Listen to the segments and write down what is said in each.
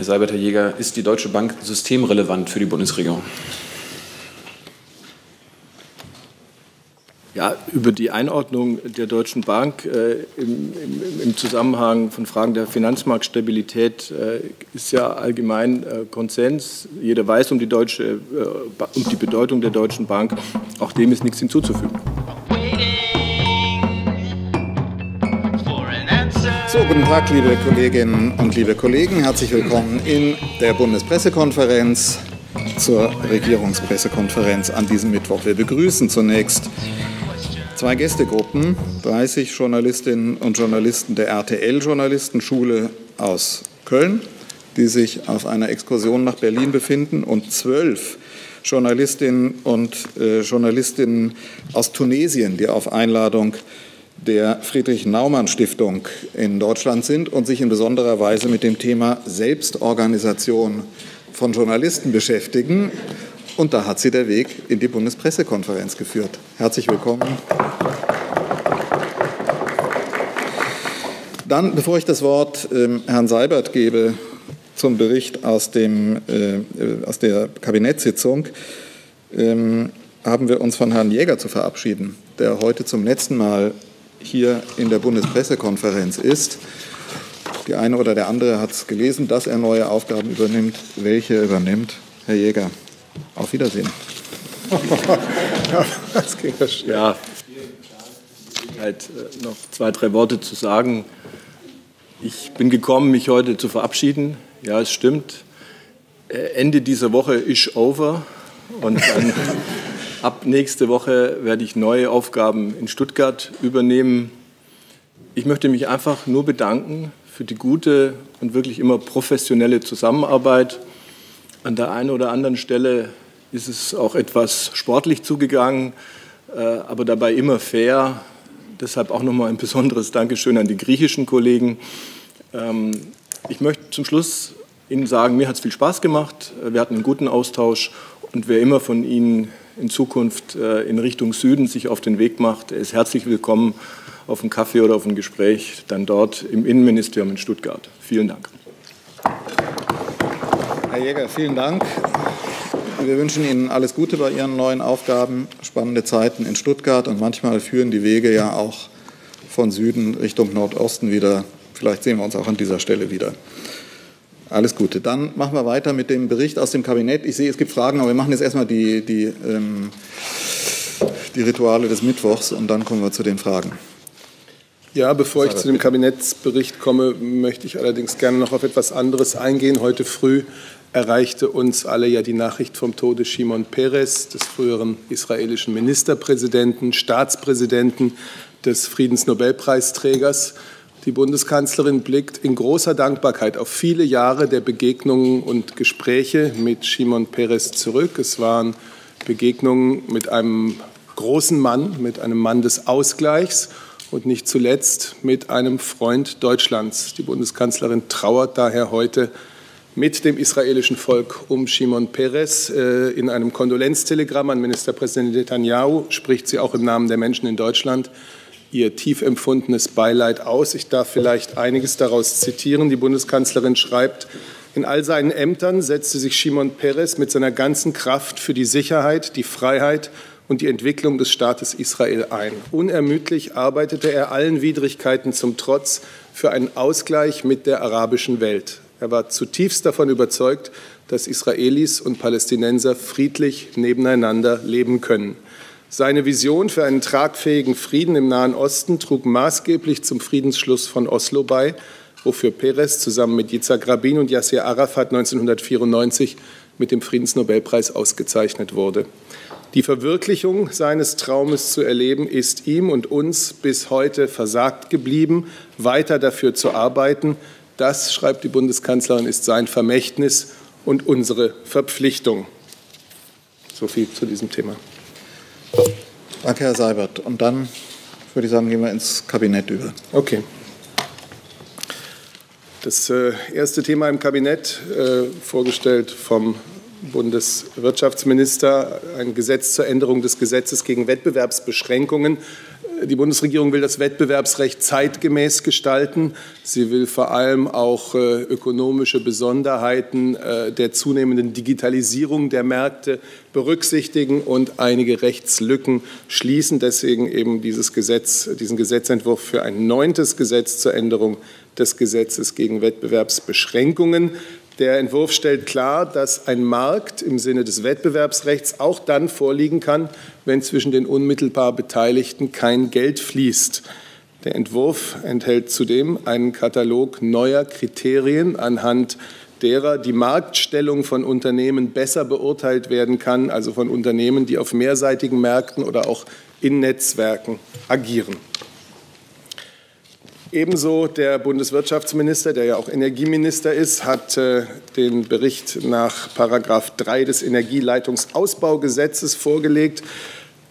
Herr Seibert, Herr Jäger, ist die Deutsche Bank systemrelevant für die Bundesregierung? Ja, über die Einordnung der Deutschen Bank äh, im, im, im, Zusammenhang von Fragen der Finanzmarktstabilität äh, ist ja allgemein äh, Konsens. Jeder weiß um die, deutsche, äh, um die Bedeutung der Deutschen Bank. Auch dem ist nichts hinzuzufügen. So, guten Tag, liebe Kolleginnen und liebe Kollegen. Herzlich willkommen in der Bundespressekonferenz zur Regierungspressekonferenz an diesem Mittwoch. Wir begrüßen zunächst zwei Gästegruppen, 30 Journalistinnen und Journalisten der RTL-Journalistenschule aus Köln, die sich auf einer Exkursion nach Berlin befinden, und zwölf Journalistinnen und äh, Journalistinnen aus Tunesien, die auf Einladung der Friedrich-Naumann-Stiftung in Deutschland sind und sich in besonderer Weise mit dem Thema Selbstorganisation von Journalisten beschäftigen. Und da hat sie der Weg in die Bundespressekonferenz geführt. Herzlich willkommen. Dann, bevor ich das Wort äh, Herrn Seibert gebe zum Bericht aus, dem, äh, aus der Kabinettssitzung, ähm, haben wir uns von Herrn Jäger zu verabschieden, der heute zum letzten Mal hier in der Bundespressekonferenz ist. Die eine oder der andere hat es gelesen, dass er neue Aufgaben übernimmt. Welche er übernimmt? Herr Jäger. Auf Wiedersehen. ja, das ging ja schnell. Ja, halt, noch zwei, drei Worte zu sagen. Ich bin gekommen, mich heute zu verabschieden. Ja, es stimmt. Äh, Ende dieser Woche ist over und dann ab nächste Woche werde ich neue Aufgaben in Stuttgart übernehmen. Ich möchte mich einfach nur bedanken für die gute und wirklich immer professionelle Zusammenarbeit an der einen oder anderen Stelle ist es auch etwas sportlich zugegangen, äh, aber dabei immer fair. Deshalb auch nochmal ein besonderes Dankeschön an die griechischen Kollegen. Ähm, ich möchte zum Schluss Ihnen sagen, mir hat es viel Spaß gemacht. Wir hatten einen guten Austausch und wer immer von Ihnen in Zukunft äh, in Richtung Süden sich auf den Weg macht, ist herzlich willkommen auf einen Kaffee oder auf ein Gespräch, dann dort im Innenministerium in Stuttgart. Vielen Dank. Herr Jäger, vielen Dank. Wir wünschen Ihnen alles Gute bei Ihren neuen Aufgaben, spannende Zeiten in Stuttgart und manchmal führen die Wege ja auch von Süden Richtung Nordosten wieder. Vielleicht sehen wir uns auch an dieser Stelle wieder. Alles Gute. Dann machen wir weiter mit dem Bericht aus dem Kabinett. Ich sehe, es gibt Fragen, aber wir machen jetzt erstmal die, die, ähm, die Rituale des Mittwochs und dann kommen wir zu den Fragen. Ja, bevor ich zu dem Kabinettsbericht komme, möchte ich allerdings gerne noch auf etwas anderes eingehen. Heute früh erreichte uns alle ja die Nachricht vom Tode Shimon Peres, des früheren israelischen Ministerpräsidenten, Staatspräsidenten, des Friedensnobelpreisträgers. Die Bundeskanzlerin blickt in großer Dankbarkeit auf viele Jahre der Begegnungen und Gespräche mit Shimon Peres zurück. Es waren Begegnungen mit einem großen Mann, mit einem Mann des Ausgleichs und nicht zuletzt mit einem Freund Deutschlands. Die Bundeskanzlerin trauert daher heute mit dem israelischen Volk um Shimon Peres. Äh, in einem Kondolenztelegramm an Ministerpräsident Netanyahu spricht sie auch im Namen der Menschen in Deutschland ihr tief empfundenes Beileid aus. Ich darf vielleicht einiges daraus zitieren. Die Bundeskanzlerin schreibt, in all seinen Ämtern setzte sich Shimon Peres mit seiner ganzen Kraft für die Sicherheit, die Freiheit und die Entwicklung des Staates Israel ein. Unermüdlich arbeitete er allen Widrigkeiten zum Trotz für einen Ausgleich mit der arabischen Welt. Er war zutiefst davon überzeugt, dass Israelis und Palästinenser friedlich nebeneinander leben können. Seine Vision für einen tragfähigen Frieden im Nahen Osten trug maßgeblich zum Friedensschluss von Oslo bei, wofür Peres zusammen mit Yitzhak Rabin und Yasser Arafat 1994 mit dem Friedensnobelpreis ausgezeichnet wurde. Die Verwirklichung seines Traumes zu erleben, ist ihm und uns bis heute versagt geblieben, weiter dafür zu arbeiten, das, schreibt die Bundeskanzlerin, ist sein Vermächtnis und unsere Verpflichtung. So viel zu diesem Thema. Danke, Herr Seibert. Und dann würde ich sagen, gehen wir ins Kabinett über. Okay. Das äh, erste Thema im Kabinett, äh, vorgestellt vom Bundeswirtschaftsminister, ein Gesetz zur Änderung des Gesetzes gegen Wettbewerbsbeschränkungen Die Bundesregierung will das Wettbewerbsrecht zeitgemäß gestalten. Sie will vor allem auch äh, ökonomische Besonderheiten äh, der zunehmenden Digitalisierung der Märkte berücksichtigen und einige Rechtslücken schließen. Deswegen eben dieses Gesetz, diesen Gesetzentwurf für ein neuntes Gesetz zur Änderung des Gesetzes gegen Wettbewerbsbeschränkungen. Der Entwurf stellt klar, dass ein Markt im Sinne des Wettbewerbsrechts auch dann vorliegen kann, wenn zwischen den unmittelbar Beteiligten kein Geld fließt. Der Entwurf enthält zudem einen Katalog neuer Kriterien, anhand derer die Marktstellung von Unternehmen besser beurteilt werden kann, also von Unternehmen, die auf mehrseitigen Märkten oder auch in Netzwerken agieren. Ebenso der Bundeswirtschaftsminister, der ja auch Energieminister ist, hat äh, den Bericht nach Paragraph 3 des Energieleitungsausbaugesetzes vorgelegt.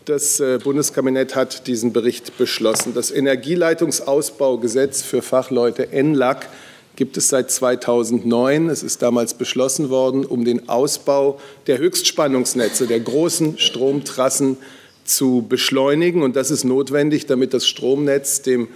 Das äh, Bundeskabinett hat diesen Bericht beschlossen. Das Energieleitungsausbaugesetz für Fachleute ENLAG gibt es seit 2009. Es ist damals beschlossen worden, um den Ausbau der Höchstspannungsnetze, der großen Stromtrassen zu beschleunigen. Und das ist notwendig, damit das Stromnetz dem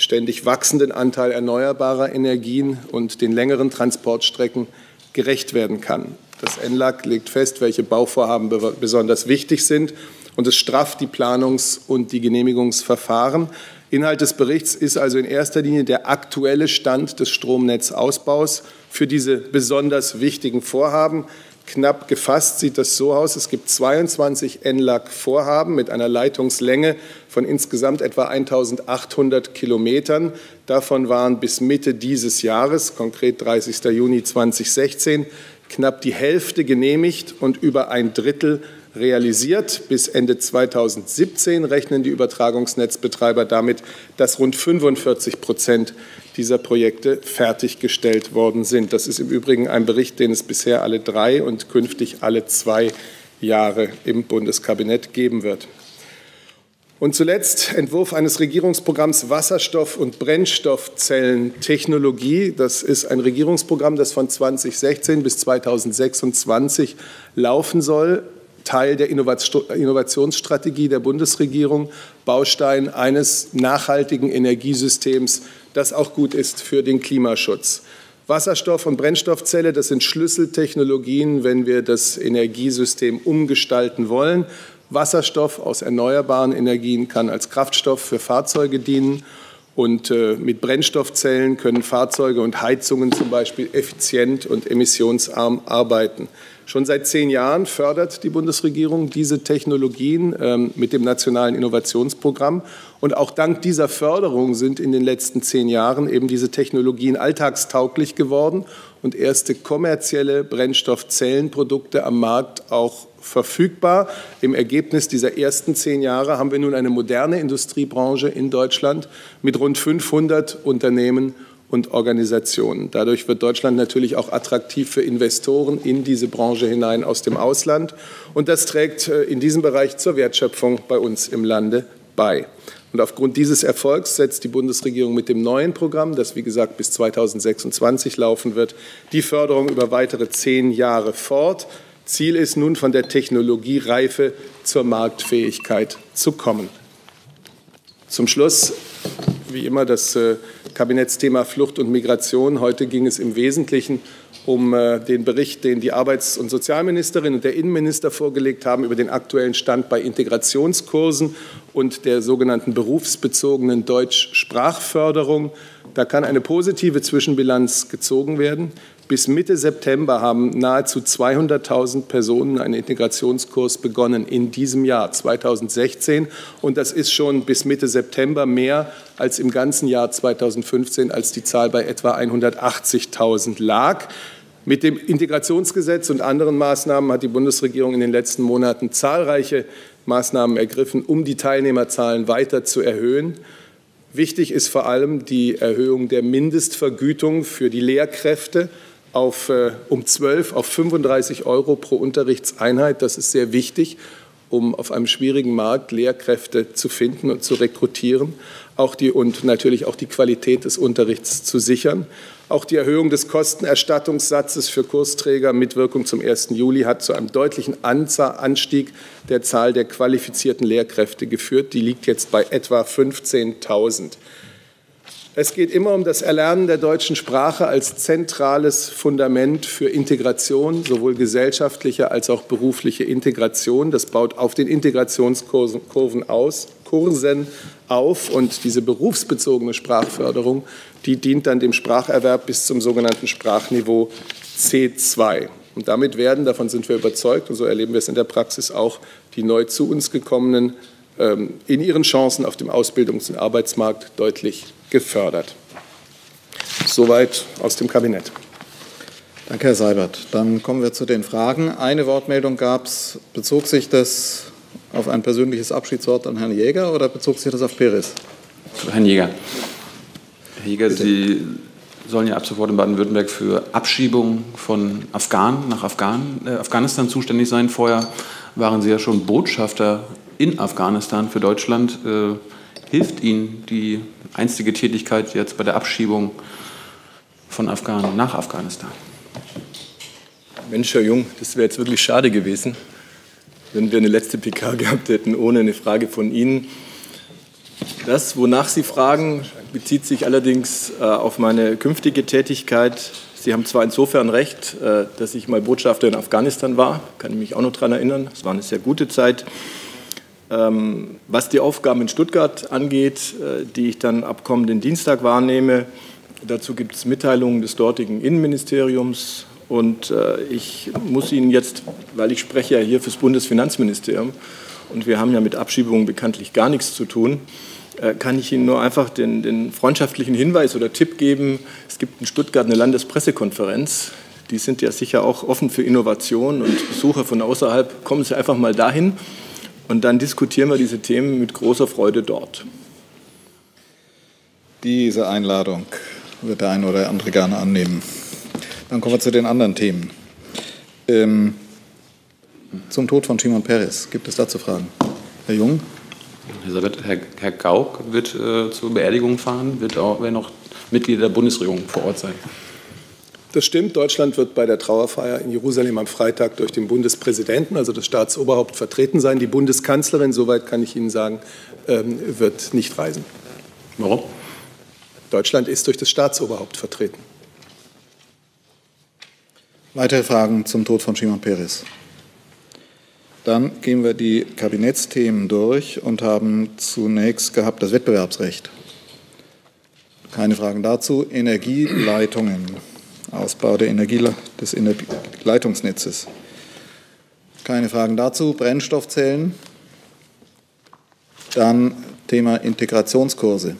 ständig wachsenden Anteil erneuerbarer Energien und den längeren Transportstrecken gerecht werden kann. Das NLAG legt fest, welche Bauvorhaben besonders wichtig sind und es strafft die Planungs- und die Genehmigungsverfahren. Inhalt des Berichts ist also in erster Linie der aktuelle Stand des Stromnetzausbaus für diese besonders wichtigen Vorhaben. Knapp gefasst sieht das so aus, es gibt 22 NLAG-Vorhaben mit einer Leitungslänge von insgesamt etwa 1800 Kilometern. Davon waren bis Mitte dieses Jahres, konkret 30. Juni 2016, knapp die Hälfte genehmigt und über ein Drittel realisiert. Bis Ende 2017 rechnen die Übertragungsnetzbetreiber damit, dass rund 45 Prozent dieser Projekte fertiggestellt worden sind. Das ist im Übrigen ein Bericht, den es bisher alle drei und künftig alle zwei Jahre im Bundeskabinett geben wird. Und zuletzt Entwurf eines Regierungsprogramms Wasserstoff- und Brennstoffzellentechnologie. Das ist ein Regierungsprogramm, das von 2016 bis 2026 laufen soll. Teil der Innovationsstrategie der Bundesregierung, Baustein eines nachhaltigen Energiesystems, das auch gut ist für den Klimaschutz. Wasserstoff- und Brennstoffzelle, das sind Schlüsseltechnologien, wenn wir das Energiesystem umgestalten wollen. Wasserstoff aus erneuerbaren Energien kann als Kraftstoff für Fahrzeuge dienen. Und äh, mit Brennstoffzellen können Fahrzeuge und Heizungen zum Beispiel effizient und emissionsarm arbeiten. Schon seit zehn Jahren fördert die Bundesregierung diese Technologien ähm, mit dem Nationalen Innovationsprogramm. Und auch dank dieser Förderung sind in den letzten zehn Jahren eben diese Technologien alltagstauglich geworden und erste kommerzielle Brennstoffzellenprodukte am Markt auch verfügbar. Im Ergebnis dieser ersten zehn Jahre haben wir nun eine moderne Industriebranche in Deutschland mit rund 500 Unternehmen und Organisationen. Dadurch wird Deutschland natürlich auch attraktiv für Investoren in diese Branche hinein aus dem Ausland. Und das trägt äh, in diesem Bereich zur Wertschöpfung bei uns im Lande bei. Und aufgrund dieses Erfolgs setzt die Bundesregierung mit dem neuen Programm, das wie gesagt bis 2026 laufen wird, die Förderung über weitere zehn Jahre fort. Ziel ist nun, von der Technologiereife zur Marktfähigkeit zu kommen. Zum Schluss, wie immer, das äh, Kabinettsthema Flucht und Migration. Heute ging es im Wesentlichen um äh, den Bericht, den die Arbeits- und Sozialministerin und der Innenminister vorgelegt haben über den aktuellen Stand bei Integrationskursen und der sogenannten berufsbezogenen Deutschsprachförderung. Da kann eine positive Zwischenbilanz gezogen werden. Bis Mitte September haben nahezu 200.000 Personen einen Integrationskurs begonnen in diesem Jahr 2016. Und das ist schon bis Mitte September mehr als im ganzen Jahr 2015, als die Zahl bei etwa 180.000 lag. Mit dem Integrationsgesetz und anderen Maßnahmen hat die Bundesregierung in den letzten Monaten zahlreiche Maßnahmen ergriffen, um die Teilnehmerzahlen weiter zu erhöhen. Wichtig ist vor allem die Erhöhung der Mindestvergütung für die Lehrkräfte auf, äh, um 12 auf 35 Euro pro Unterrichtseinheit. Das ist sehr wichtig, um auf einem schwierigen Markt Lehrkräfte zu finden und zu rekrutieren auch die, und natürlich auch die Qualität des Unterrichts zu sichern. Auch die Erhöhung des Kostenerstattungssatzes für Kursträger mit Wirkung zum 1. Juli hat zu einem deutlichen Anstieg der Zahl der qualifizierten Lehrkräfte geführt. Die liegt jetzt bei etwa 15.000. Es geht immer um das Erlernen der deutschen Sprache als zentrales Fundament für Integration, sowohl gesellschaftliche als auch berufliche Integration. Das baut auf den Integrationskurven aus, Kursen auf und diese berufsbezogene Sprachförderung, die dient dann dem Spracherwerb bis zum sogenannten Sprachniveau C2. Und damit werden, davon sind wir überzeugt, und so erleben wir es in der Praxis auch, die neu zu uns gekommenen ähm, in ihren Chancen auf dem Ausbildungs- und Arbeitsmarkt deutlich gefördert. Soweit aus dem Kabinett. Danke, Herr Seibert. Dann kommen wir zu den Fragen. Eine Wortmeldung gab es. Bezog sich das auf ein persönliches Abschiedswort an Herrn Jäger oder bezog sich das auf Peres? Herrn Jäger. Herr Jäger, Bitte. Sie sollen ja ab sofort in Baden-Württemberg für Abschiebung von Afghanen nach Afghan, äh, Afghanistan zuständig sein. Vorher waren Sie ja schon Botschafter in Afghanistan für Deutschland. Äh, hilft Ihnen die einstige Tätigkeit jetzt bei der Abschiebung von Afghanen nach Afghanistan? Mensch, Herr Jung, das wäre jetzt wirklich schade gewesen, wenn wir eine letzte PK gehabt hätten ohne eine Frage von Ihnen. Das, wonach Sie fragen, bezieht sich allerdings äh, auf meine künftige Tätigkeit. Sie haben zwar insofern recht, äh, dass ich mal Botschafter in Afghanistan war, kann ich mich auch noch daran erinnern. Es war eine sehr gute Zeit. Ähm, was die Aufgaben in Stuttgart angeht, äh, die ich dann ab kommenden Dienstag wahrnehme, dazu gibt es Mitteilungen des dortigen Innenministeriums. Und äh, ich muss Ihnen jetzt, weil ich spreche ja hier fürs Bundesfinanzministerium und wir haben ja mit Abschiebungen bekanntlich gar nichts zu tun, äh, kann ich Ihnen nur einfach den, den freundschaftlichen Hinweis oder Tipp geben. Es gibt in Stuttgart eine Landespressekonferenz. Die sind ja sicher auch offen für Innovation und Besucher von außerhalb. Kommen Sie einfach mal dahin. Und dann diskutieren wir diese Themen mit großer Freude dort. Diese Einladung wird der eine oder andere gerne annehmen. Dann kommen wir zu den anderen Themen. Ähm, zum Tod von Shimon Peres. Gibt es dazu Fragen? Herr Jung? Herr, Herr Gauck wird äh, zur Beerdigung fahren, wird auch, werden auch Mitglieder der Bundesregierung vor Ort sein. Das stimmt. Deutschland wird bei der Trauerfeier in Jerusalem am Freitag durch den Bundespräsidenten, also das Staatsoberhaupt, vertreten sein. Die Bundeskanzlerin, soweit kann ich Ihnen sagen, ähm, wird nicht reisen. Warum? Deutschland ist durch das Staatsoberhaupt vertreten. Weitere Fragen zum Tod von Shimon Peres? Dann gehen wir die Kabinettsthemen durch und haben zunächst gehabt das Wettbewerbsrecht. Keine Fragen dazu. Energieleitungen. Ausbau der Energie, des Energieleitungsnetzes. Keine Fragen dazu. Brennstoffzellen. Dann Thema Integrationskurse.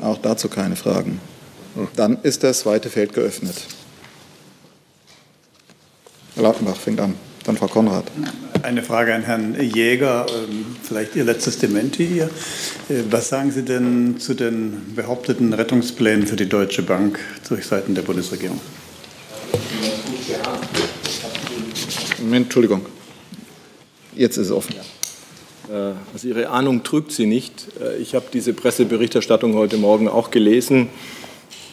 Auch dazu keine Fragen. Dann ist das zweite Feld geöffnet. Herr Lautenbach fängt an. Dann Frau Konrad. Eine Frage an Herrn Jäger, ähm, vielleicht Ihr letztes Dementi hier. Äh, was sagen Sie denn zu den behaupteten Rettungsplänen für die Deutsche Bank durch Seiten der Bundesregierung? Moment, Entschuldigung. Jetzt ist es offen. Also Ihre Ahnung trügt Sie nicht. Äh, ich habe diese Presseberichterstattung heute Morgen auch gelesen.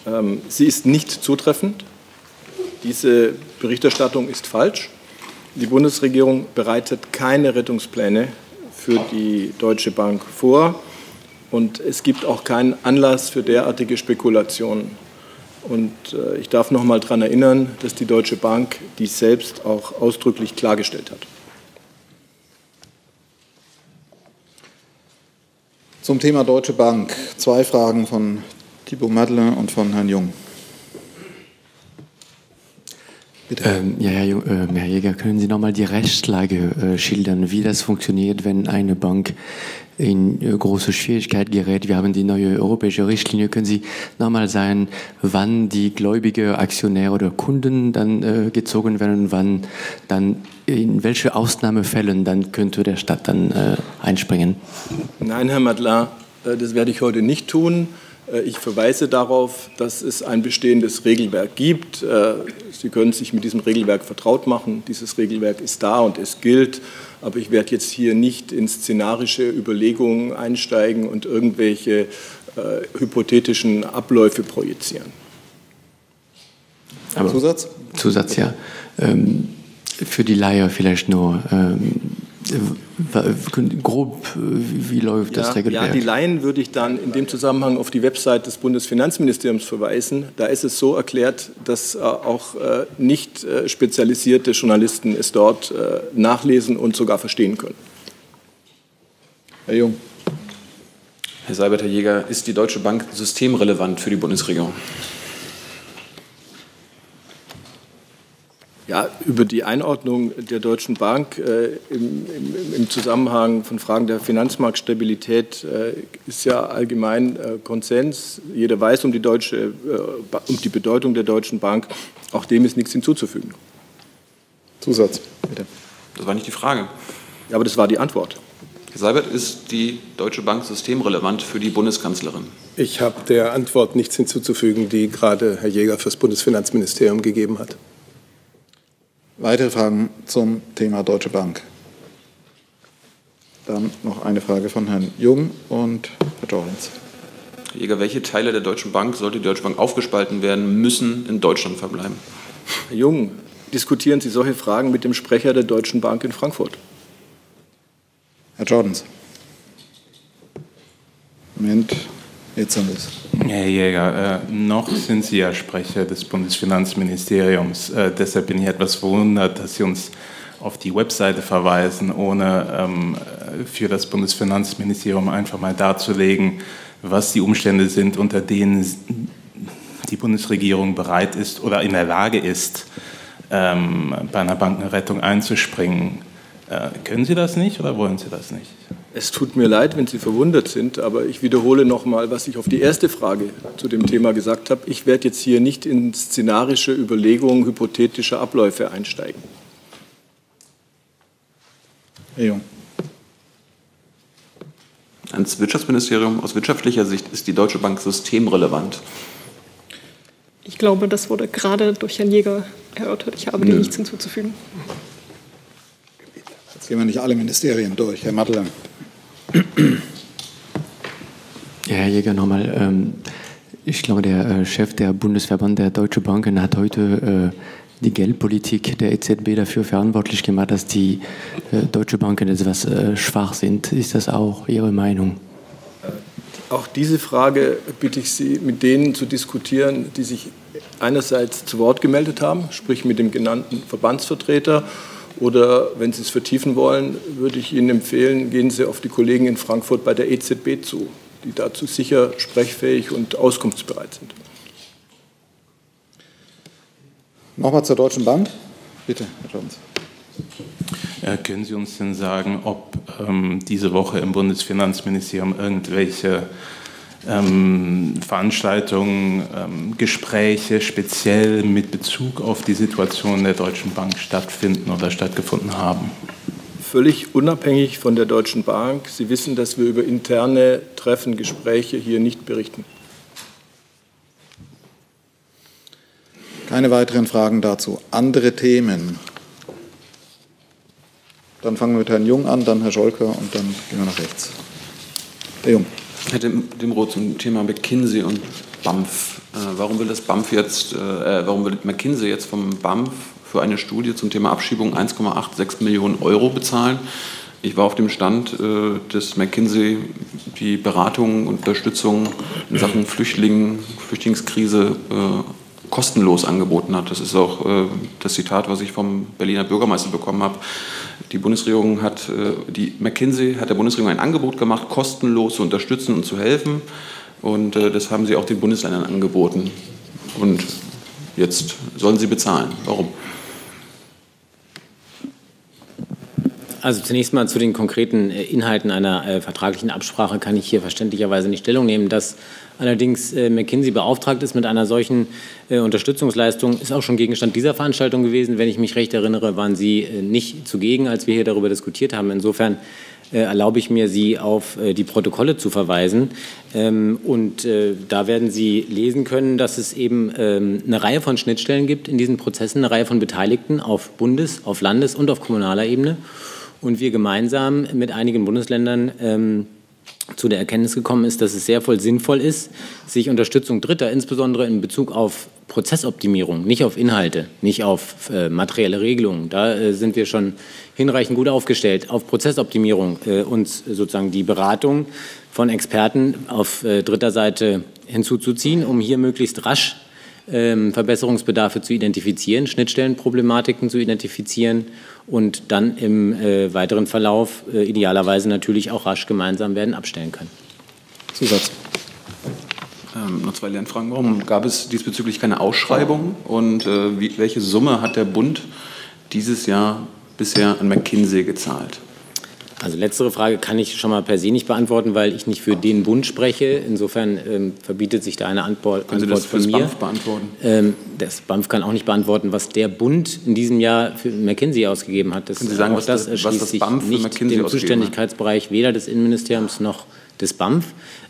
Ähm, sie ist nicht zutreffend. Diese Berichterstattung ist falsch. Die Bundesregierung bereitet keine Rettungspläne für die Deutsche Bank vor und es gibt auch keinen Anlass für derartige Spekulationen. Und äh, ich darf noch mal daran erinnern, dass die Deutsche Bank dies selbst auch ausdrücklich klargestellt hat. Zum Thema Deutsche Bank zwei Fragen von Thibaut Madeleine und von Herrn Jung. Ähm, ja, Herr, äh, Herr, Jäger, können Sie nochmal die Rechtslage äh, schildern, wie das funktioniert, wenn eine Bank in äh, große Schwierigkeit gerät? Wir haben die neue europäische Richtlinie. Können Sie nochmal sagen, wann die gläubige Aktionäre oder Kunden dann äh, gezogen werden, wann dann in welche Ausnahmefällen dann könnte der Staat dann äh, einspringen? Nein, Herr Madler, äh, das werde ich heute nicht tun. Äh, ich verweise darauf, dass es ein bestehendes Regelwerk gibt. Äh, Sie können sich mit diesem Regelwerk vertraut machen. Dieses Regelwerk ist da und es gilt. Aber ich werde jetzt hier nicht in szenarische Überlegungen einsteigen und irgendwelche äh, hypothetischen Abläufe projizieren. Aber Zusatz? Zusatz, ja. Ähm, für die Laie vielleicht nur. Ähm, grob, wie läuft ja, das Regelwerk? Ja, die Laien würde ich dann in dem Zusammenhang auf die Website des Bundesfinanzministeriums verweisen. Da ist es so erklärt, dass äh, auch äh, nicht äh, spezialisierte Journalisten es dort nachlesen und sogar verstehen können. Herr Jung. Herr Seibert, Herr Jäger, ist die Deutsche Bank systemrelevant für die Bundesregierung? Ja, über die Einordnung der Deutschen Bank äh, im, im, im, Zusammenhang von Fragen der Finanzmarktstabilität äh, ist ja allgemein äh, Konsens. Jeder weiß um die, deutsche, äh, um die Bedeutung der Deutschen Bank. Auch dem ist nichts hinzuzufügen. Zusatz, bitte. Das war nicht die Frage. Ja, aber das war die Antwort. Herr Seibert, ist die Deutsche Bank systemrelevant für die Bundeskanzlerin? Ich habe der Antwort nichts hinzuzufügen, die gerade Herr Jäger fürs Bundesfinanzministerium gegeben hat. Weitere Fragen zum Thema Deutsche Bank? Dann noch eine Frage von Herrn Jung und Herr Jorens. Herr Jäger, welche Teile der Deutschen Bank, sollte die Deutsche Bank aufgespalten werden, müssen in Deutschland verbleiben? Herr Jung, diskutieren Sie solche Fragen mit dem Sprecher der Deutschen Bank in Frankfurt. Herr Jordans. Moment, Jetzt haben wir es. Herr Jäger, äh, noch sind Sie ja Sprecher des Bundesfinanzministeriums. Äh, deshalb bin ich etwas verwundert, dass Sie uns auf die Webseite verweisen, ohne ähm, für das Bundesfinanzministerium einfach mal darzulegen, was die Umstände sind, unter denen die Bundesregierung bereit ist oder in der Lage ist, ähm, bei einer Bankenrettung einzuspringen. Äh, können Sie das nicht oder wollen Sie das nicht? Es tut mir leid, wenn Sie verwundert sind, aber ich wiederhole noch mal, was ich auf die erste Frage zu dem Thema gesagt habe. Ich werde jetzt hier nicht in szenarische Überlegungen hypothetischer Abläufe einsteigen. Herr Jung. Ans Wirtschaftsministerium aus wirtschaftlicher Sicht ist die Deutsche Bank systemrelevant. Ich glaube, das wurde gerade durch Herrn Jäger erörtert. Ich habe dem nichts hinzuzufügen. Jetzt gehen wir nicht alle Ministerien durch. Herr Madeleine. Ja, Herr Jäger, nochmal. Ähm, ich glaube, der äh, Chef der Bundesverband der Deutschen Banken hat heute äh, die Geldpolitik der EZB dafür verantwortlich gemacht, dass die äh, deutsche Banken etwas schwach sind. Ist das auch Ihre Meinung? Auch diese Frage bitte ich Sie, mit denen zu diskutieren, die sich einerseits zu Wort gemeldet haben, sprich mit dem genannten Verbandsvertreter oder wenn Sie es vertiefen wollen, würde ich Ihnen empfehlen, gehen Sie auf die Kollegen in Frankfurt bei der EZB zu, die dazu sicher sprechfähig und auskunftsbereit sind. Nochmal zur Deutschen Bank. Bitte, Herr Jones. Ja, können Sie uns denn sagen, ob ähm, diese Woche im Bundesfinanzministerium irgendwelche ähm, Veranstaltungen, ähm, Gespräche speziell mit Bezug auf die Situation der Deutschen Bank stattfinden oder stattgefunden haben? Völlig unabhängig von der Deutschen Bank. Sie wissen, dass wir über interne Treffen, Gespräche hier nicht berichten. Keine weiteren Fragen dazu. Andere Themen? Dann fangen wir mit Herrn Jung an, dann Herr Scholker und dann gehen wir nach rechts. Herr Jung. Herr Demroth zum Thema McKinsey und BAMF. Äh, warum will das BAMF jetzt, äh, äh, warum will McKinsey jetzt vom BAMF für eine Studie zum Thema Abschiebung 1,86 Millionen Euro bezahlen? Ich war auf dem Stand, äh, dass McKinsey die Beratung und Unterstützung in Sachen Flüchtlingen, Flüchtlingskrise äh, kostenlos angeboten hat. Das ist auch äh, das Zitat, was ich vom Berliner Bürgermeister bekommen habe. Die Bundesregierung hat, äh, die McKinsey hat der Bundesregierung ein Angebot gemacht, kostenlos zu unterstützen und zu helfen. Und äh, das haben sie auch den Bundesländern angeboten. Und jetzt sollen sie bezahlen. Warum? Also zunächst mal zu den konkreten äh, Inhalten einer vertraglichen Absprache kann ich hier verständlicherweise nicht Stellung nehmen. Das allerdings äh, McKinsey beauftragt ist mit einer solchen äh, Unterstützungsleistung, ist auch schon Gegenstand dieser Veranstaltung gewesen. Wenn ich mich recht erinnere, waren Sie äh, nicht zugegen, als wir hier darüber diskutiert haben. Insofern äh, erlaube ich mir, Sie auf äh, die Protokolle zu verweisen. Ähm, und äh, da werden Sie lesen können, dass es eben ähm, eine Reihe von Schnittstellen gibt in diesen Prozessen, eine Reihe von Beteiligten auf Bundes-, auf Landes- und auf kommunaler Ebene. Und wir gemeinsam mit einigen Bundesländern ähm, zu der Erkenntnis gekommen ist, dass es sehr voll sinnvoll ist, sich Unterstützung Dritter, insbesondere in Bezug auf Prozessoptimierung, nicht auf Inhalte, nicht auf äh, materielle Regelungen, da äh, sind wir schon hinreichend gut aufgestellt, auf Prozessoptimierung äh, uns sozusagen die Beratung von Experten auf äh, dritter Seite hinzuzuziehen, um hier möglichst rasch ähm, Verbesserungsbedarfe zu identifizieren, Schnittstellenproblematiken zu identifizieren und dann im äh, weiteren Verlauf äh, idealerweise natürlich auch rasch gemeinsam werden abstellen können. Zusatz. Ähm, noch zwei Lernfragen. Warum gab es diesbezüglich keine Ausschreibung und äh, wie, welche Summe hat der Bund dieses Jahr bisher an McKinsey gezahlt? Also letztere Frage kann ich schon mal per se nicht beantworten, weil ich nicht für den Bund spreche. Insofern ähm, verbietet sich da eine Antwort, Können Sie Antwort das für von mir. BAMF beantworten? Ähm, das BAMF kann auch nicht beantworten, was der Bund in diesem Jahr für McKinsey ausgegeben hat. Das, Können Sie sagen, auch was das das- was erschließt das sich BAMF für nicht McKinsey dem ausgegeben hat? Zuständigkeitsbereich weder des Innenministeriums noch des BAMF.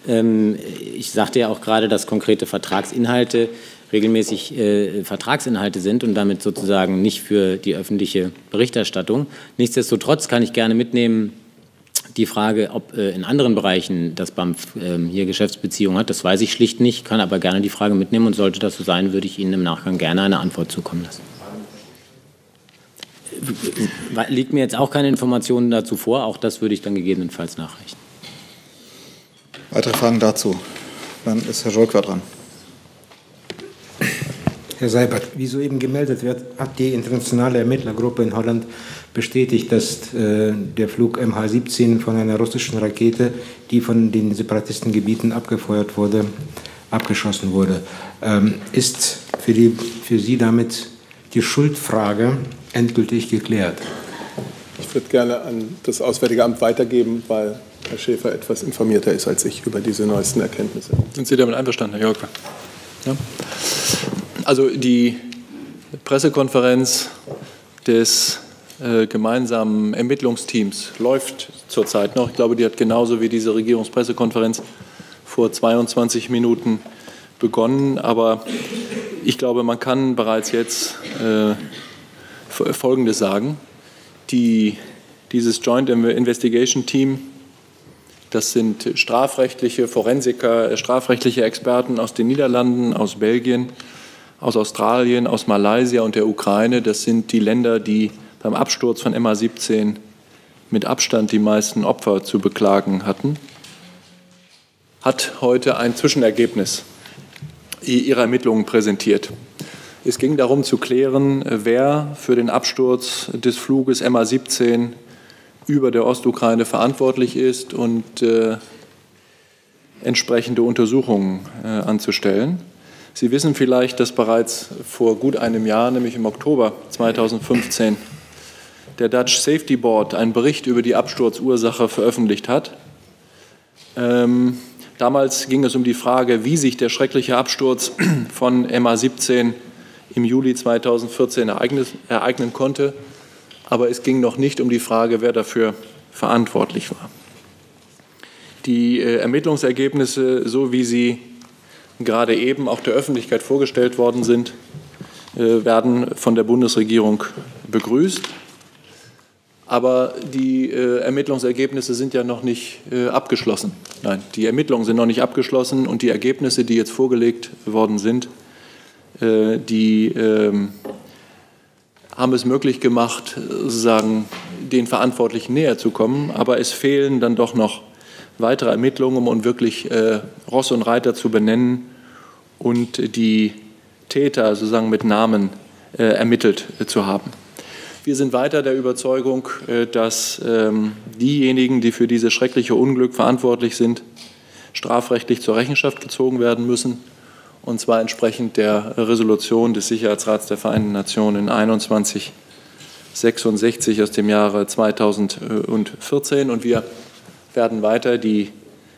Ähm, ich sagte ja auch gerade, dass konkrete Vertragsinhalte regelmäßig äh, Vertragsinhalte sind und damit sozusagen nicht für die öffentliche Berichterstattung. Nichtsdestotrotz kann ich gerne mitnehmen, die Frage, ob äh, in anderen Bereichen das BAMF ähm, hier Geschäftsbeziehungen hat, das weiß ich schlicht nicht, kann aber gerne die Frage mitnehmen und sollte das so sein, würde ich Ihnen im Nachgang gerne eine Antwort zukommen lassen. Äh, Liegt mir jetzt auch keine Informationen dazu vor, auch das würde ich dann gegebenenfalls nachreichen. Weitere Fragen dazu? Dann ist Herr Scholker dran. Herr Seibert, wie soeben gemeldet wird, hat die internationale Ermittlergruppe in Holland bestätigt, dass äh, der Flug MH17 von einer russischen Rakete, die von den Separatistengebieten abgefeuert wurde, abgeschossen wurde. Ähm, ist für, die, für Sie damit die Schuldfrage endgültig geklärt? Ich würde gerne an das Auswärtige Amt weitergeben, weil Herr Schäfer etwas informierter ist als ich über diese neuesten Erkenntnisse. Sind Sie damit einverstanden, Herr Jörger? Ja? Also die Pressekonferenz des äh, gemeinsamen Ermittlungsteams läuft zurzeit noch. Ich glaube, die hat genauso wie diese Regierungspressekonferenz vor 22 Minuten begonnen. Aber ich glaube, man kann bereits jetzt äh, Folgendes sagen. Die, dieses Joint Investigation Team das sind strafrechtliche Forensiker, strafrechtliche Experten aus den Niederlanden, aus Belgien, aus Australien, aus Malaysia und der Ukraine. Das sind die Länder, die beim Absturz von MH17 mit Abstand die meisten Opfer zu beklagen hatten. Hat heute ein Zwischenergebnis ihrer Ermittlungen präsentiert. Es ging darum zu klären, wer für den Absturz des Fluges MH17 über der Ostukraine verantwortlich ist und äh, entsprechende Untersuchungen äh, anzustellen. Sie wissen vielleicht, dass bereits vor gut einem Jahr, nämlich im Oktober 2015, der Dutch Safety Board einen Bericht über die Absturzursache veröffentlicht hat. Ähm, damals ging es um die Frage, wie sich der schreckliche Absturz von MA17 im Juli 2014 ereignen konnte aber es ging noch nicht um die Frage, wer dafür verantwortlich war. Die äh, Ermittlungsergebnisse, so wie sie gerade eben auch der Öffentlichkeit vorgestellt worden sind, äh, werden von der Bundesregierung begrüßt. Aber die äh, Ermittlungsergebnisse sind ja noch nicht abgeschlossen. Nein, die Ermittlungen sind noch nicht abgeschlossen und die Ergebnisse, die jetzt vorgelegt worden sind, die ähm, haben es möglich gemacht, sozusagen den Verantwortlichen näher zu kommen. Aber es fehlen dann doch noch weitere Ermittlungen, um wirklich äh, Ross und Reiter zu benennen und die Täter sozusagen mit Namen äh, ermittelt äh, zu haben. Wir sind weiter der Überzeugung, äh, dass ähm, diejenigen, die für dieses schreckliche Unglück verantwortlich sind, strafrechtlich zur Rechenschaft gezogen werden müssen und zwar entsprechend der Resolution des Sicherheitsrats der Vereinten Nationen 2166 aus dem Jahre 2014. Und wir werden weiter die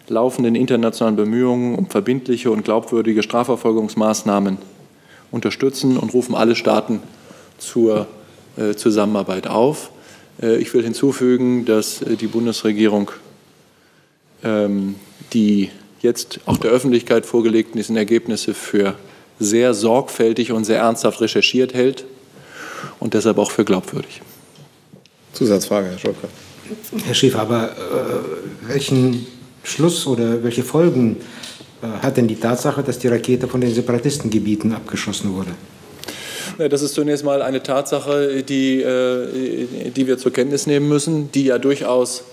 laufenden internationalen Bemühungen um verbindliche und glaubwürdige Strafverfolgungsmaßnahmen unterstützen und rufen alle Staaten zur äh, Zusammenarbeit auf. Äh, ich will hinzufügen, dass äh, die Bundesregierung ähm, die jetzt auch der Öffentlichkeit vorgelegten Ergebnisse für sehr sorgfältig und sehr ernsthaft recherchiert hält und deshalb auch für glaubwürdig. Zusatzfrage, Herr Scholker. Herr Schäfer, aber äh, welchen Schluss oder welche Folgen äh, hat denn die Tatsache, dass die Rakete von den Separatistengebieten abgeschossen wurde? Das ist zunächst mal eine Tatsache, die, äh, die wir zur Kenntnis nehmen müssen, die ja durchaus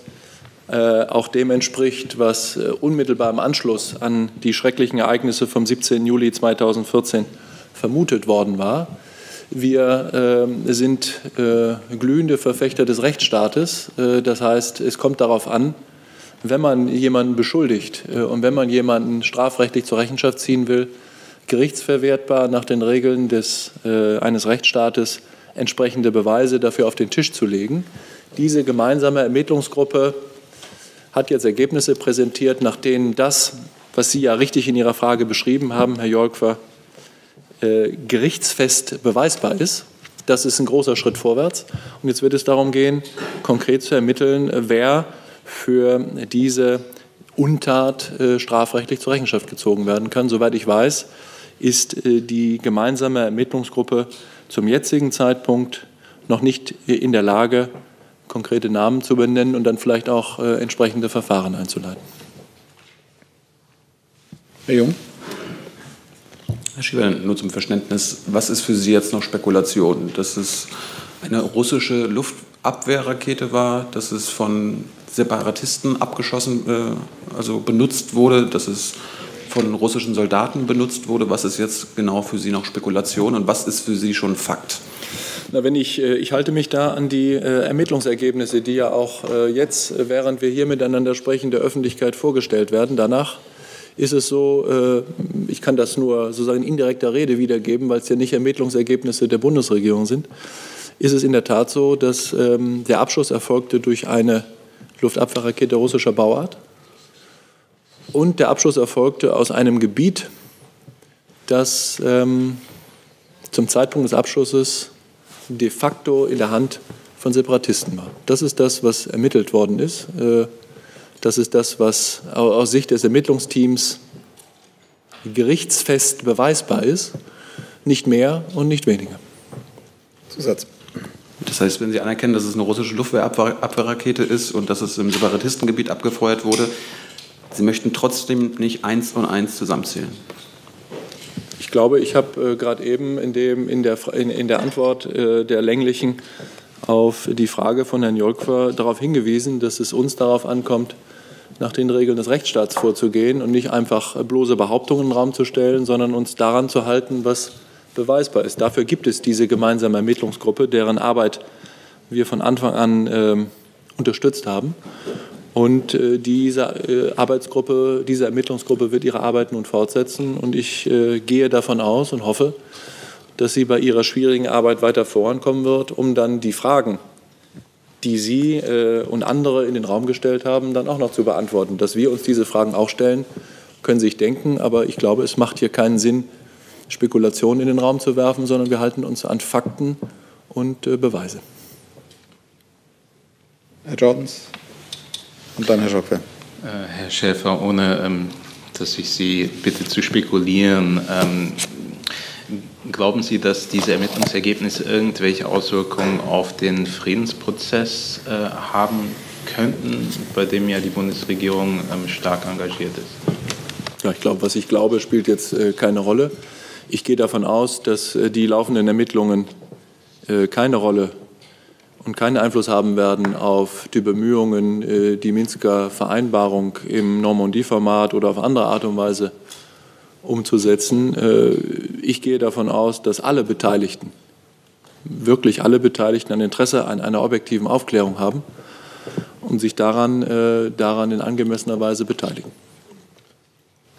äh, auch dem entspricht, was unmittelbar im Anschluss an die schrecklichen Ereignisse vom 17. Juli 2014 vermutet worden war. Wir äh, sind äh, glühende Verfechter des Rechtsstaates. Äh, das heißt, es kommt darauf an, wenn man jemanden beschuldigt und wenn man jemanden strafrechtlich zur Rechenschaft ziehen will, gerichtsverwertbar nach den Regeln des, äh, eines Rechtsstaates entsprechende Beweise dafür auf den Tisch zu legen. Diese gemeinsame Ermittlungsgruppe hat jetzt Ergebnisse präsentiert, nach denen das, was Sie ja richtig in Ihrer Frage beschrieben haben, Herr Jolkwer, äh, gerichtsfest beweisbar ist. Das ist ein großer Schritt vorwärts. Und jetzt wird es darum gehen, konkret zu ermitteln, wer für diese Untat äh, strafrechtlich zur Rechenschaft gezogen werden kann. Soweit ich weiß, ist äh, die gemeinsame Ermittlungsgruppe zum jetzigen Zeitpunkt noch nicht in der Lage, konkrete Namen zu benennen und dann vielleicht auch äh, entsprechende Verfahren einzuleiten. Herr Jung. Herr Schieber, nur zum Verständnis, was ist für Sie jetzt noch Spekulation? Dass es eine russische Luftabwehrrakete war, dass es von Separatisten abgeschossen, äh, also benutzt wurde, dass es von russischen Soldaten benutzt wurde. Was ist jetzt genau für Sie noch Spekulation und was ist für Sie schon Fakt? Na, wenn ich, äh, ich halte mich da an die äh, Ermittlungsergebnisse, die ja auch jetzt, während wir hier miteinander sprechen, der Öffentlichkeit vorgestellt werden. Danach ist es so, ich kann das nur sozusagen in indirekter Rede wiedergeben, weil es ja nicht Ermittlungsergebnisse der Bundesregierung sind, ist es in der Tat so, dass ähm, der Abschuss erfolgte durch eine Luftabwehrrakete russischer Bauart und der Abschuss erfolgte aus einem Gebiet, das ähm, zum Zeitpunkt des Abschusses de facto in der Hand von Separatisten war. Das ist das, was ermittelt worden ist. Äh, das ist das, was aus Sicht des Ermittlungsteams gerichtsfest beweisbar ist. Nicht mehr und nicht weniger. Zusatz. Das heißt, wenn Sie anerkennen, dass es eine russische Luftwehrabwehrrakete ist und dass es im Separatistengebiet abgefeuert wurde, Sie möchten trotzdem nicht eins und eins zusammenzählen. Ich glaube, ich habe äh, gerade eben in, dem, in, der, in, in der Antwort äh, der länglichen auf die Frage von Herrn Jolkwer darauf hingewiesen, dass es uns darauf ankommt, nach den Regeln des Rechtsstaats vorzugehen und nicht einfach bloße Behauptungen in den Raum zu stellen, sondern uns daran zu halten, was beweisbar ist. Dafür gibt es diese gemeinsame Ermittlungsgruppe, deren Arbeit wir von Anfang an äh, unterstützt haben. Und äh, diese äh, Arbeitsgruppe, diese Ermittlungsgruppe wird ihre Arbeit nun fortsetzen. Und ich äh, gehe davon aus und hoffe, dass sie bei ihrer schwierigen Arbeit weiter vorankommen wird, um dann die Fragen, die Sie und andere in den Raum gestellt haben, dann auch noch zu beantworten. Dass wir uns diese Fragen auch stellen, können Sie sich denken. Aber ich glaube, es macht hier keinen Sinn, Spekulationen in den Raum zu werfen, sondern wir halten uns an Fakten und Beweise. Herr Jordans. Und dann Herr Schocke. Äh, Herr Schäfer, ohne ähm, dass ich Sie bitte zu spekulieren, ähm, glauben Sie, dass diese Ermittlungsergebnisse irgendwelche Auswirkungen auf den Friedensprozess äh, haben könnten, bei dem ja die Bundesregierung ähm, stark engagiert ist? Ja, ich glaube, was ich glaube, spielt jetzt äh, keine Rolle. Ich gehe davon aus, dass äh, die laufenden Ermittlungen äh, keine Rolle und keinen Einfluss haben werden auf die Bemühungen, äh, die Minsker Vereinbarung im Normandie-Format oder auf andere Art und Weise umzusetzen. Äh, ich gehe davon aus, dass alle Beteiligten, wirklich alle Beteiligten ein Interesse an einer objektiven Aufklärung haben und sich daran, äh, daran in angemessener Weise beteiligen.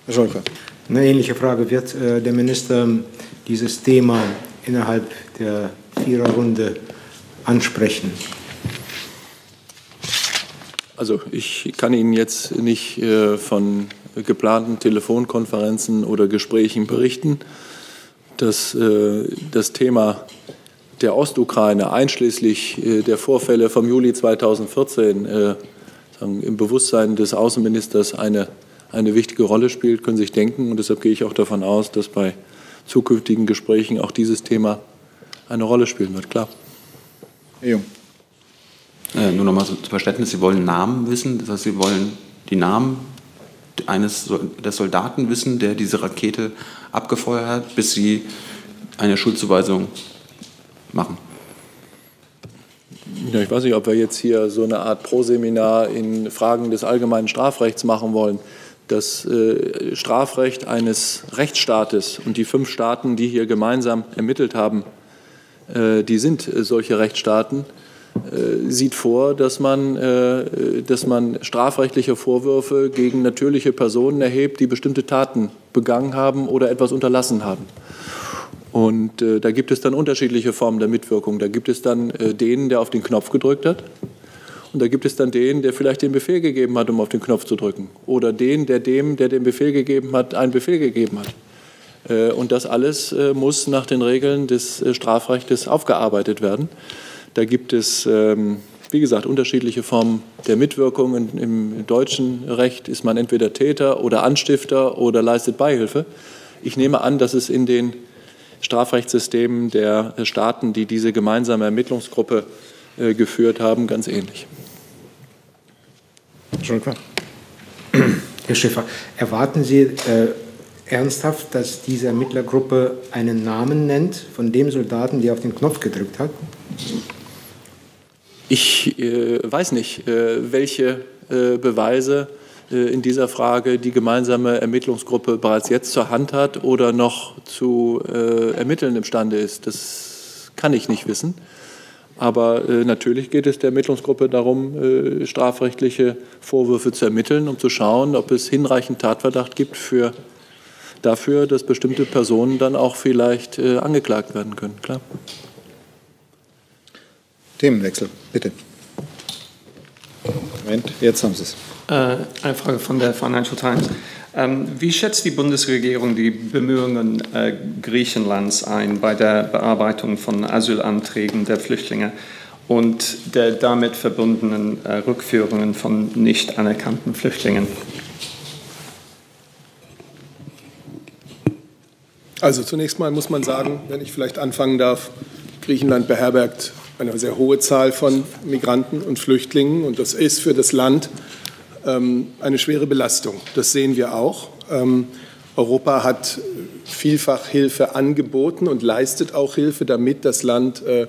Herr Scholker. Eine ähnliche Frage. Wird der Minister dieses Thema innerhalb der Viererrunde ansprechen? Also ich kann Ihnen jetzt nicht äh, von geplanten Telefonkonferenzen oder Gesprächen berichten. Das, äh, das Thema der Ostukraine, einschließlich äh, der Vorfälle vom Juli 2014, äh, im Bewusstsein des Außenministers eine, eine wichtige Rolle spielt, können Sie sich denken. Und deshalb gehe ich auch davon aus, dass bei zukünftigen Gesprächen auch dieses Thema eine Rolle spielen wird. Klar. Herr Jung. Äh, nur noch mal zum Verständnis, Sie wollen Namen wissen, das heißt, Sie wollen die Namen eines des Soldaten wissen, der diese Rakete abgefeuert hat, bis Sie eine Schuldzuweisung machen. Ja, ich weiß nicht, ob wir jetzt hier so eine Art Proseminar in Fragen des allgemeinen Strafrechts machen wollen. Das äh, Strafrecht eines Rechtsstaates und die fünf Staaten, die hier gemeinsam ermittelt haben, äh, die sind solche Rechtsstaaten sieht vor, dass man, äh, dass man strafrechtliche Vorwürfe gegen natürliche Personen erhebt, die bestimmte Taten begangen haben oder etwas unterlassen haben. Und äh, da gibt es dann unterschiedliche Formen der Mitwirkung. Da gibt es dann äh, den, der auf den Knopf gedrückt hat. Und da gibt es dann den, der vielleicht den Befehl gegeben hat, um auf den Knopf zu drücken. Oder den, der dem, der den Befehl gegeben hat, einen Befehl gegeben hat. Äh, und das alles äh, muss nach den Regeln des Strafrechts aufgearbeitet werden. Da gibt es, ähm, wie gesagt, unterschiedliche Formen der Mitwirkung. Im deutschen Recht ist man entweder Täter oder Anstifter oder leistet Beihilfe. Ich nehme an, dass es in den Strafrechtssystemen der Staaten, die diese gemeinsame Ermittlungsgruppe äh, geführt haben, ganz ähnlich. Herr Schäfer, erwarten Sie äh, ernsthaft, dass diese Ermittlergruppe einen Namen nennt von dem Soldaten, der auf den Knopf gedrückt hat? Ich äh, weiß nicht, äh, welche äh, Beweise äh, in dieser Frage die gemeinsame Ermittlungsgruppe bereits jetzt zur Hand hat oder noch zu äh, ermitteln imstande ist. Das kann ich nicht wissen. Aber äh, natürlich geht es der Ermittlungsgruppe darum, strafrechtliche Vorwürfe zu ermitteln, um zu schauen, ob es hinreichend Tatverdacht gibt für, dafür, dass bestimmte Personen dann auch vielleicht angeklagt werden können. Klar. Themenwechsel, bitte. Moment, jetzt haben Sie es. Äh, eine Frage von der Financial Times. Ähm, wie schätzt die Bundesregierung die Bemühungen äh, Griechenlands ein bei der Bearbeitung von Asylanträgen der Flüchtlinge und der damit verbundenen äh, Rückführungen von nicht anerkannten Flüchtlingen? Also zunächst mal muss man sagen, wenn ich vielleicht anfangen darf, Griechenland beherbergt eine sehr hohe Zahl von Migranten und Flüchtlingen. Und das ist für das Land ähm, eine schwere Belastung. Das sehen wir auch. Ähm, Europa hat vielfach Hilfe angeboten und leistet auch Hilfe, damit das Land äh,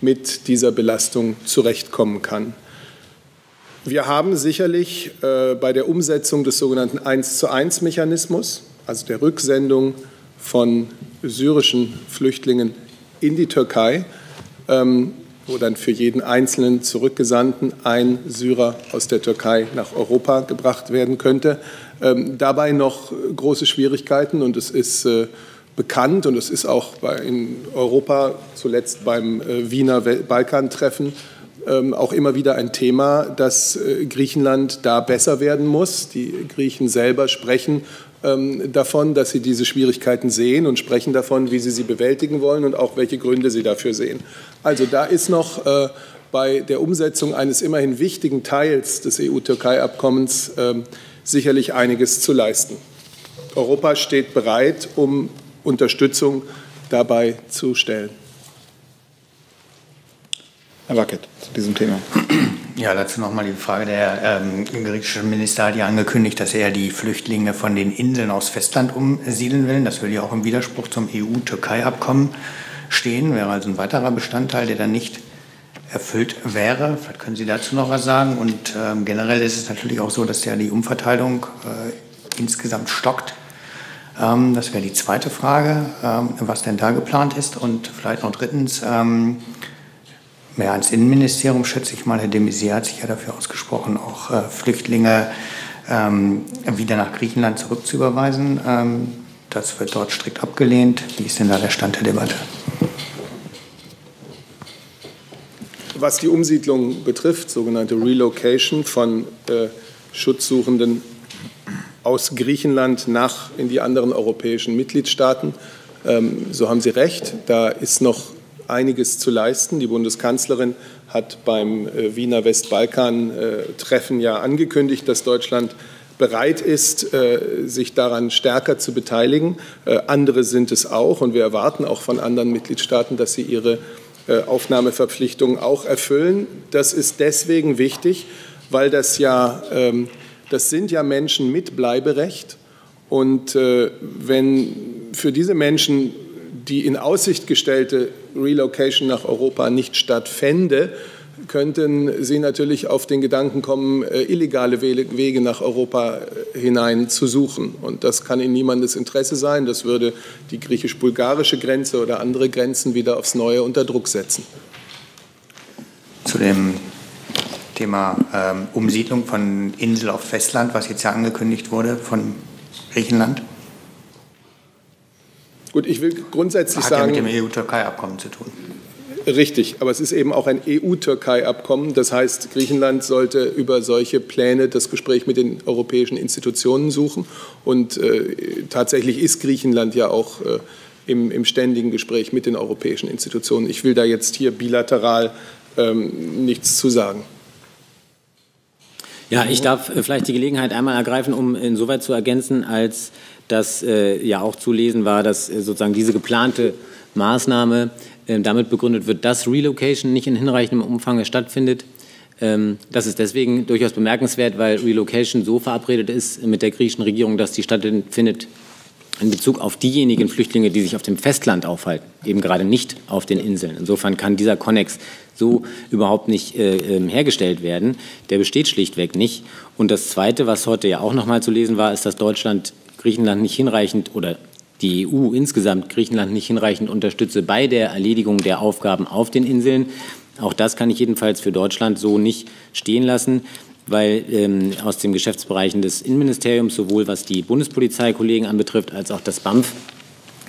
mit dieser Belastung zurechtkommen kann. Wir haben sicherlich äh, bei der Umsetzung des sogenannten 1 zu 1 Mechanismus, also der Rücksendung von syrischen Flüchtlingen in die Türkei, ähm, wo dann für jeden einzelnen Zurückgesandten ein Syrer aus der Türkei nach Europa gebracht werden könnte. Ähm, dabei noch große Schwierigkeiten und es ist äh, bekannt und es ist auch bei, in Europa zuletzt beim äh, Wiener Balkantreffen ähm, auch immer wieder ein Thema, dass äh, Griechenland da besser werden muss. Die Griechen selber sprechen ähm, davon, dass sie diese Schwierigkeiten sehen und sprechen davon, wie sie sie bewältigen wollen und auch welche Gründe sie dafür sehen. Also da ist noch äh, bei der Umsetzung eines immerhin wichtigen Teils des EU-Türkei-Abkommens ähm, sicherlich einiges zu leisten. Europa steht bereit, um Unterstützung dabei zu stellen. Herr Wackett, zu diesem Thema. Ja, dazu nochmal die Frage. Der ähm, griechische Minister hat ja angekündigt, dass er die Flüchtlinge von den Inseln aus Festland umsiedeln will. Das würde ja auch im Widerspruch zum EU-Türkei-Abkommen stehen. Wäre also ein weiterer Bestandteil, der dann nicht erfüllt wäre. Vielleicht können Sie dazu noch was sagen. Und ähm, generell ist es natürlich auch so, dass ja die Umverteilung äh, insgesamt stockt. Ähm, das wäre die zweite Frage, ähm, was denn da geplant ist. Und vielleicht noch drittens, ähm, mehr als Innenministerium, schätze ich mal, Herr de Maizière hat sich ja dafür ausgesprochen, auch äh, Flüchtlinge ähm, wieder nach Griechenland zurückzuüberweisen. Ähm, das wird dort strikt abgelehnt. Wie ist denn da der Stand der Debatte? Was die Umsiedlung betrifft, sogenannte Relocation von äh, Schutzsuchenden aus Griechenland nach in die anderen europäischen Mitgliedstaaten, ähm, so haben Sie recht, da ist noch einiges zu leisten. Die Bundeskanzlerin hat beim äh, Wiener Westbalkan-Treffen ja angekündigt, dass Deutschland bereit ist, äh, sich daran stärker zu beteiligen. Äh, andere sind es auch und wir erwarten auch von anderen Mitgliedstaaten, dass sie ihre Aufnahmeverpflichtungen auch erfüllen. Das ist deswegen wichtig, weil das ja, ähm, das sind ja Menschen mit Bleiberecht. Und wenn für diese Menschen die in Aussicht gestellte Relocation nach Europa nicht stattfände, könnten Sie natürlich auf den Gedanken kommen, äh, illegale Wege nach Europa äh, hinein zu suchen. Und das kann in niemandes Interesse sein. Das würde die griechisch-bulgarische Grenze oder andere Grenzen wieder aufs Neue unter Druck setzen. Zu dem Thema ähm, Umsiedlung von Insel auf Festland, was jetzt ja angekündigt wurde von Griechenland. Gut, ich will grundsätzlich Hat sagen. Hat ja mit dem EU-Türkei-Abkommen zu tun. Richtig, aber es ist eben auch ein EU-Türkei-Abkommen. Das heißt, Griechenland sollte über solche Pläne das Gespräch mit den europäischen Institutionen suchen. Und äh, tatsächlich ist Griechenland ja auch äh, im, im, ständigen Gespräch mit den europäischen Institutionen. Ich will da jetzt hier bilateral ähm, nichts zu sagen. Ja, ich darf äh, vielleicht die Gelegenheit einmal ergreifen, um insoweit zu ergänzen, als dass äh, ja auch zu lesen war, dass äh, sozusagen diese geplante Maßnahme äh, damit begründet wird, dass Relocation nicht in hinreichendem Umfang stattfindet. Ähm, das ist deswegen durchaus bemerkenswert, weil Relocation so verabredet ist mit der griechischen Regierung, dass die stattfindet in Bezug auf diejenigen Flüchtlinge, die sich auf dem Festland aufhalten, eben gerade nicht auf den Inseln. Insofern kann dieser Konnex so überhaupt nicht äh, ähm, hergestellt werden. Der besteht schlichtweg nicht. Und das Zweite, was heute ja auch noch mal zu lesen war, ist, dass Deutschland Griechenland nicht hinreichend oder die EU insgesamt Griechenland nicht hinreichend unterstütze bei der Erledigung der Aufgaben auf den Inseln. Auch das kann ich jedenfalls für Deutschland so nicht stehen lassen, weil ähm, aus den Geschäftsbereichen des Innenministeriums sowohl was die Bundespolizeikollegen anbetrifft als auch das BAMF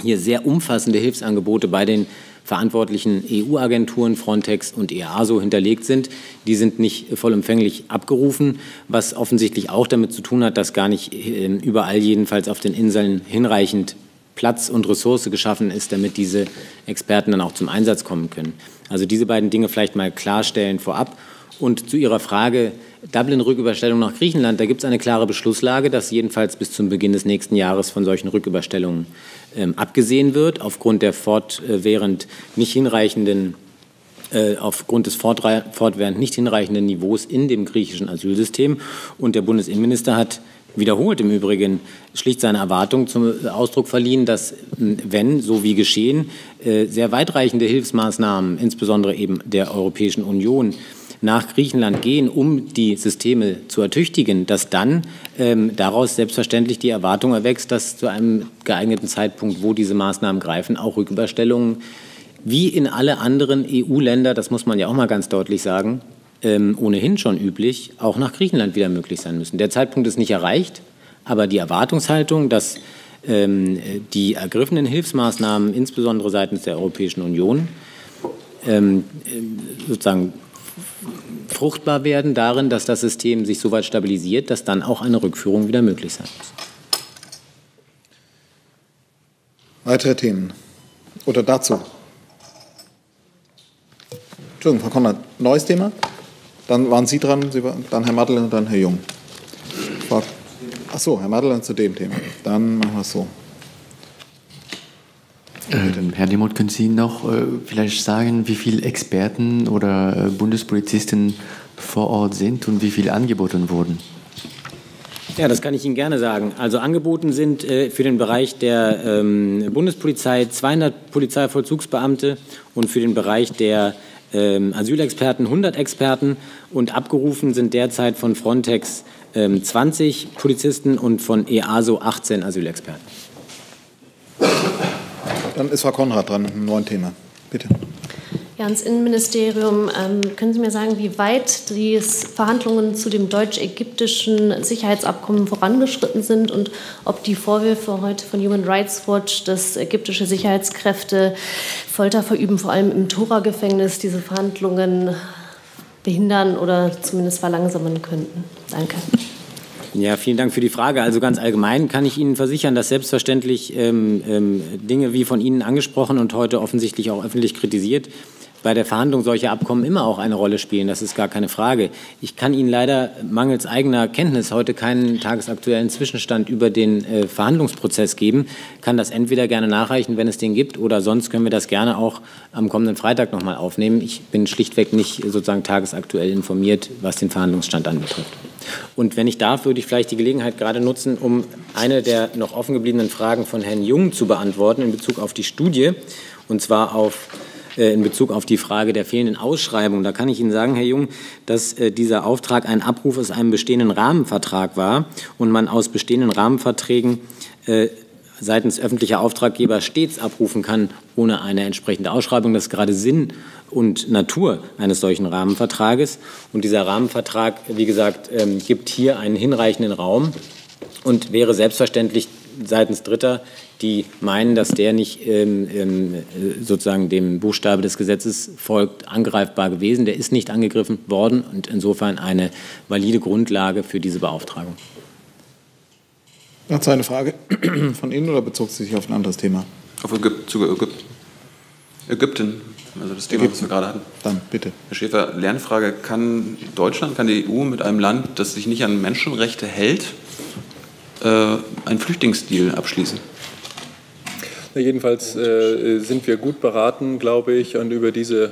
hier sehr umfassende Hilfsangebote bei den verantwortlichen EU-Agenturen Frontex und EASO hinterlegt sind. Die sind nicht vollumfänglich abgerufen, was offensichtlich auch damit zu tun hat, dass gar nicht ähm, überall jedenfalls auf den Inseln hinreichend Platz und Ressource geschaffen ist, damit diese Experten dann auch zum Einsatz kommen können. Also diese beiden Dinge vielleicht mal klarstellen vorab. Und zu Ihrer Frage Dublin-Rücküberstellung nach Griechenland, da gibt es eine klare Beschlusslage, dass jedenfalls bis zum Beginn des nächsten Jahres von solchen Rücküberstellungen abgesehen wird, aufgrund der fortwährend nicht hinreichenden äh, aufgrund des fortwährend nicht hinreichenden Niveaus in dem griechischen Asylsystem. Und der Bundesinnenminister hat wiederholt im Übrigen schlicht seine Erwartung zum Ausdruck verliehen, dass wenn, so wie geschehen, äh, sehr weitreichende Hilfsmaßnahmen, insbesondere eben der Europäischen Union, nach Griechenland gehen, um die Systeme zu ertüchtigen, dass dann ähm, daraus selbstverständlich die Erwartung erwächst, dass zu einem geeigneten Zeitpunkt, wo diese Maßnahmen greifen, auch Rücküberstellungen wie in alle anderen EU-Länder, das muss man ja auch mal ganz deutlich sagen, ähm, ohnehin schon üblich, auch nach Griechenland wieder möglich sein müssen. Der Zeitpunkt ist nicht erreicht, aber die Erwartungshaltung, dass ähm, die ergriffenen Hilfsmaßnahmen, insbesondere seitens der Europäischen Union, ähm, sozusagen fruchtbar werden darin, dass das System sich so weit stabilisiert, dass dann auch eine Rückführung wieder möglich sein muss. Weitere Themen oder dazu? Entschuldigung, Frau Konrad, neues Thema? Dann waren Sie dran, Sie waren, dann Herr Madeleine und dann Herr Jung. Ach so, Herr Madeleine zu dem Thema. Dann machen wir es so. Ähm, Herr Demoth, können Sie noch äh, vielleicht sagen, wie viele Experten oder äh, Bundespolizisten vor Ort sind und wie viele angeboten wurden? Ja, das kann ich Ihnen gerne sagen. Also angeboten sind äh, für den Bereich der ähm, Bundespolizei 200 Polizeivollzugsbeamte und für den Bereich der ähm, Asylexperten 100 Experten und abgerufen sind derzeit von Frontex ähm, 20 Polizisten und von EASO 18 Asylexperten. Dann ist Frau Konrad dran mit einem neuen Thema. Bitte. Ja, ans Innenministerium. Ähm, können Sie mir sagen, wie weit die Verhandlungen zu dem deutsch-ägyptischen Sicherheitsabkommen vorangeschritten sind und ob die Vorwürfe heute von Human Rights Watch, dass ägyptische Sicherheitskräfte Folter verüben, vor allem im Tora-Gefängnis, diese Verhandlungen behindern oder zumindest verlangsamen könnten? Danke. Ja, vielen Dank für die Frage. Also ganz allgemein kann ich Ihnen versichern, dass selbstverständlich ähm, ähm, Dinge wie von Ihnen angesprochen und heute offensichtlich auch öffentlich kritisiert bei der Verhandlung solcher Abkommen immer auch eine Rolle spielen. Das ist gar keine Frage. Ich kann Ihnen leider mangels eigener Kenntnis heute keinen tagesaktuellen Zwischenstand über den äh, Verhandlungsprozess geben. Kann das entweder gerne nachreichen, wenn es den gibt, oder sonst können wir das gerne auch am kommenden Freitag noch mal aufnehmen. Ich bin schlichtweg nicht sozusagen tagesaktuell informiert, was den Verhandlungsstand anbetrifft. Und wenn ich darf, würde ich vielleicht die Gelegenheit gerade nutzen, um eine der noch offen gebliebenen Fragen von Herrn Jung zu beantworten in Bezug auf die Studie, und zwar auf äh, in Bezug auf die Frage der fehlenden Ausschreibung. Da kann ich Ihnen sagen, Herr Jung, dass äh, dieser Auftrag ein Abruf aus einem bestehenden Rahmenvertrag war und man aus bestehenden Rahmenverträgen äh, seitens öffentlicher Auftraggeber stets abrufen kann, ohne eine entsprechende Ausschreibung. Das ist gerade Sinn und Natur eines solchen Rahmenvertrages. Und dieser Rahmenvertrag, wie gesagt, ähm, gibt hier einen hinreichenden Raum und wäre selbstverständlich seitens Dritter die meinen, dass der nicht ähm, ähm, sozusagen dem Buchstabe des Gesetzes folgt, angreifbar gewesen. Der ist nicht angegriffen worden und insofern eine valide Grundlage für diese Beauftragung. Dazu eine Frage von Ihnen oder bezog sie sich auf ein anderes Thema? Auf Ägypten, zu Ägypten. Ägypten, also das Thema, Ägypten. was wir gerade hatten. Dann bitte. Herr Schäfer, Lernfrage: Kann Deutschland, kann die EU mit einem Land, das sich nicht an Menschenrechte hält, äh, einen Flüchtlingsdeal abschließen? Na, jedenfalls äh, sind wir gut beraten, glaube ich, und über diese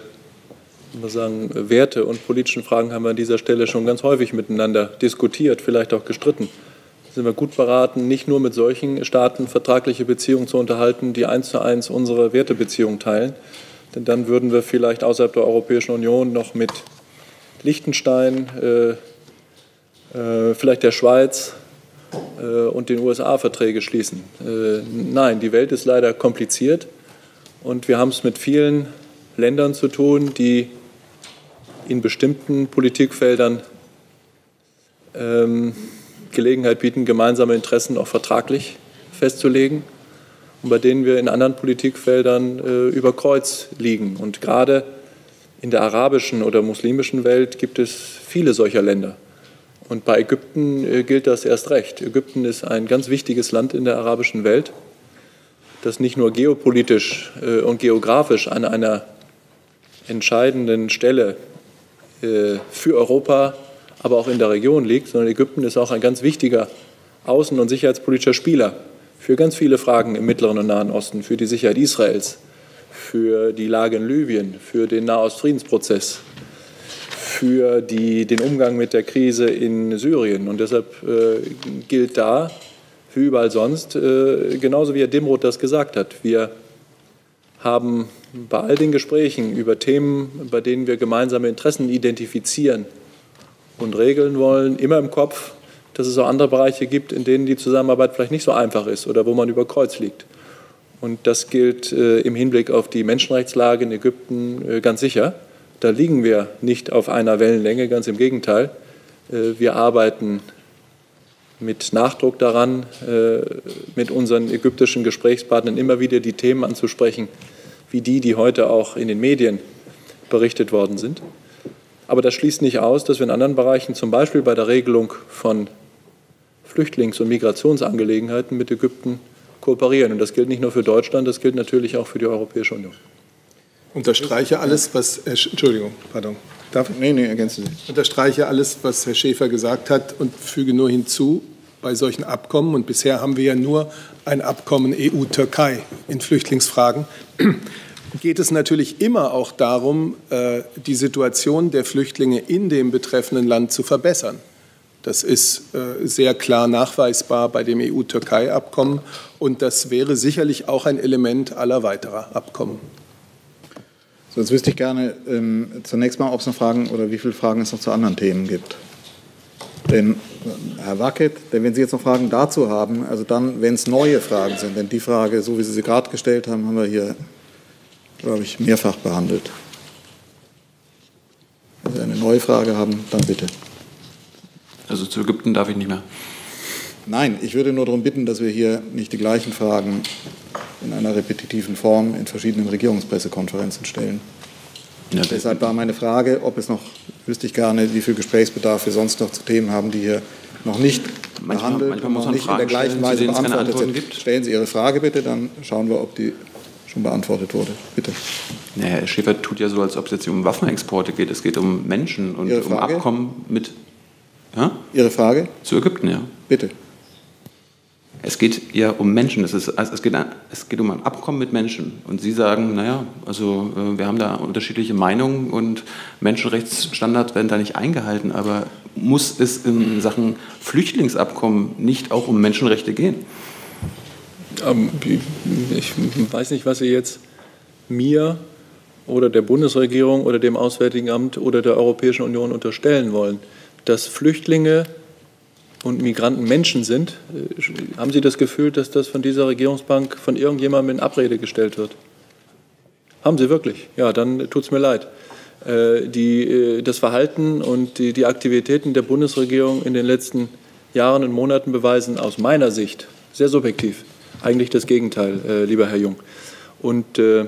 muss sagen, Werte und politischen Fragen haben wir an dieser Stelle schon ganz häufig miteinander diskutiert, vielleicht auch gestritten. Sind wir gut beraten, nicht nur mit solchen Staaten vertragliche Beziehungen zu unterhalten, die eins zu eins unsere Wertebeziehungen teilen. Denn dann würden wir vielleicht außerhalb der Europäischen Union noch mit Liechtenstein, äh, äh, vielleicht der Schweiz, äh, und den USA Verträge schließen. Äh, nein, die Welt ist leider kompliziert und wir haben es mit vielen Ländern zu tun, die in bestimmten Politikfeldern ähm, Gelegenheit bieten, gemeinsame Interessen auch vertraglich festzulegen und bei denen wir in anderen Politikfeldern äh, über Kreuz liegen. Und gerade in der arabischen oder muslimischen Welt gibt es viele solcher Länder. Und bei Ägypten äh, gilt das erst recht. Ägypten ist ein ganz wichtiges Land in der arabischen Welt, das nicht nur geopolitisch äh, und geografisch an einer entscheidenden Stelle äh, für Europa, aber auch in der Region liegt, sondern Ägypten ist auch ein ganz wichtiger außen- und sicherheitspolitischer Spieler für ganz viele Fragen im Mittleren und Nahen Osten, für die Sicherheit Israels, für die Lage in Libyen, für den Nahostfriedensprozess, für die, den Umgang mit der Krise in Syrien. Und deshalb äh, gilt da, wie überall sonst, äh, genauso wie Herr Dimroth das gesagt hat, wir haben bei all den Gesprächen über Themen, bei denen wir gemeinsame Interessen identifizieren und regeln wollen, immer im Kopf, dass es auch andere Bereiche gibt, in denen die Zusammenarbeit vielleicht nicht so einfach ist oder wo man über Kreuz liegt. Und das gilt äh, im Hinblick auf die Menschenrechtslage in Ägypten äh, ganz sicher. Da liegen wir nicht auf einer Wellenlänge, ganz im Gegenteil. Äh, wir arbeiten mit Nachdruck daran, äh, mit unseren ägyptischen Gesprächspartnern immer wieder die Themen anzusprechen, wie die, die heute auch in den Medien berichtet worden sind. Aber das schließt nicht aus, dass wir in anderen Bereichen, zum Beispiel bei der Regelung von Flüchtlings- und Migrationsangelegenheiten mit Ägypten kooperieren. Und das gilt nicht nur für Deutschland, das gilt natürlich auch für die Europäische Union. Unterstreiche alles, was Herr Sch Entschuldigung, pardon. Darf ich? Nee, nee, ergänzen Sie. Unterstreiche alles, was Herr Schäfer gesagt hat und füge nur hinzu, bei solchen Abkommen, und bisher haben wir ja nur ein Abkommen EU-Türkei in Flüchtlingsfragen, geht es natürlich immer auch darum, äh, die Situation der Flüchtlinge in dem betreffenden Land zu verbessern. Das ist äh, sehr klar nachweisbar bei dem EU-Türkei-Abkommen und das wäre sicherlich auch ein Element aller weiterer Abkommen. Sonst wüsste ich gerne ähm, zunächst mal, ob es noch Fragen oder wie viele Fragen es noch zu anderen Themen gibt. Denn, äh, Herr Wackett, denn wenn Sie jetzt noch Fragen dazu haben, also dann, wenn es neue Fragen sind, denn die Frage, so wie Sie sie gerade gestellt haben, haben wir hier, glaube ich, mehrfach behandelt. Wenn Sie eine neue Frage haben, dann bitte. Also zu Ägypten darf ich nicht mehr. Nein, ich würde nur darum bitten, dass wir hier nicht die gleichen Fragen in einer repetitiven Form in verschiedenen Regierungspressekonferenzen stellen. Ja, Deshalb war meine Frage, ob es noch, wüsste ich gerne, wie viel Gesprächsbedarf wir sonst noch zu Themen haben, die hier noch nicht manchmal, behandelt manchmal muss man nicht Fragen in der gleichen stellen, Weise beantwortet sind. gibt. Stellen Sie Ihre Frage bitte, dann schauen wir, ob die schon beantwortet wurde. Bitte. Naja, Herr Schäfer tut ja so, als ob es jetzt um Waffenexporte geht. Es geht um Menschen und um? Abkommen mit. Ja? Ihre Frage? Zu Ägypten, ja. Bitte. Es geht ja um Menschen. Es, ist, es, geht, es geht um ein Abkommen mit Menschen. Und Sie sagen, naja, also äh, wir haben da unterschiedliche Meinungen und Menschenrechtsstandards werden da nicht eingehalten. Aber muss es in Sachen Flüchtlingsabkommen nicht auch um Menschenrechte gehen? Ähm, Ich weiß nicht, was Sie jetzt mir oder der Bundesregierung oder dem Auswärtigen Amt oder der Europäischen Union unterstellen wollen. Dass Flüchtlinge und Migranten Menschen sind, äh, haben Sie das Gefühl, dass das von dieser Regierungsbank von irgendjemandem in Abrede gestellt wird? Haben Sie wirklich? Ja, dann tut es mir leid. Äh, Die, äh, das Verhalten und die, die Aktivitäten der Bundesregierung in den letzten Jahren und Monaten beweisen aus meiner Sicht, sehr subjektiv, eigentlich das Gegenteil, äh, lieber Herr Jung. Und äh,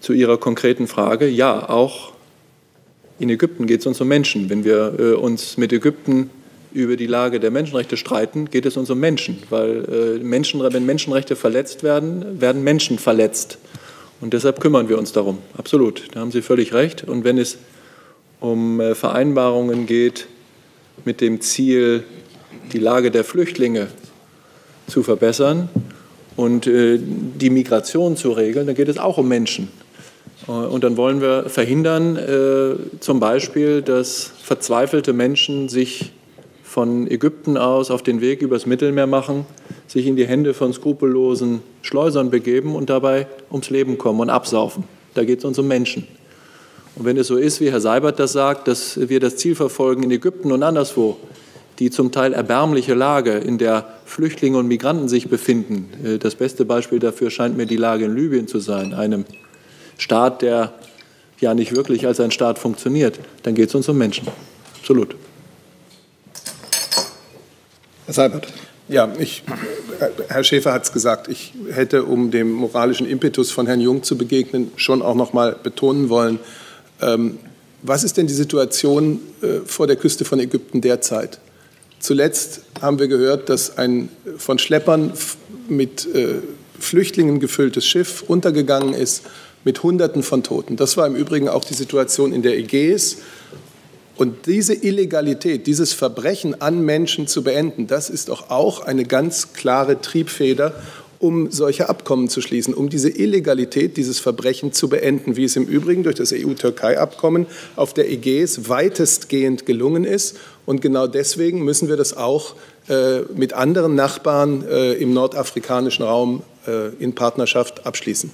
zu Ihrer konkreten Frage, ja, auch in Ägypten geht es uns um Menschen. Wenn wir äh, uns mit Ägypten über die Lage der Menschenrechte streiten, geht es uns um Menschen, weil äh, Menschen, wenn Menschenrechte verletzt werden, werden Menschen verletzt. Und deshalb kümmern wir uns darum. Absolut, da haben Sie völlig recht. Und wenn es um äh, Vereinbarungen geht mit dem Ziel, die Lage der Flüchtlinge zu verbessern und äh, die Migration zu regeln, dann geht es auch um Menschen. Äh, Und dann wollen wir verhindern, äh, zum Beispiel, dass verzweifelte Menschen sich von Ägypten aus auf den Weg übers Mittelmeer machen, sich in die Hände von skrupellosen Schleusern begeben und dabei ums Leben kommen und absaufen. Da geht es uns um Menschen. Und wenn es so ist, wie Herr Seibert das sagt, dass wir das Ziel verfolgen in Ägypten und anderswo, die zum Teil erbärmliche Lage, in der Flüchtlinge und Migranten sich befinden. äh, Das beste Beispiel dafür scheint mir die Lage in Libyen zu sein, einem Staat, der ja nicht wirklich als ein Staat funktioniert. Dann geht es uns um Menschen. Absolut. Herr Seibert. Ja, ich, Herr Schäfer hat es gesagt. Ich hätte, um dem moralischen Impetus von Herrn Jung zu begegnen, schon auch noch mal betonen wollen, ähm, was ist denn die Situation äh, vor der Küste von Ägypten derzeit? Zuletzt haben wir gehört, dass ein von Schleppern mit äh, Flüchtlingen gefülltes Schiff untergegangen ist mit Hunderten von Toten. Das war im Übrigen auch die Situation in der Ägäis. Und diese Illegalität, dieses Verbrechen an Menschen zu beenden, das ist doch auch eine ganz klare Triebfeder, um solche Abkommen zu schließen, um diese Illegalität, dieses Verbrechen zu beenden, wie es im Übrigen durch das EU-Türkei-Abkommen auf der Ägäis weitestgehend gelungen ist. Und genau deswegen müssen wir das auch äh, mit anderen Nachbarn äh, im nordafrikanischen Raum äh, in Partnerschaft abschließen.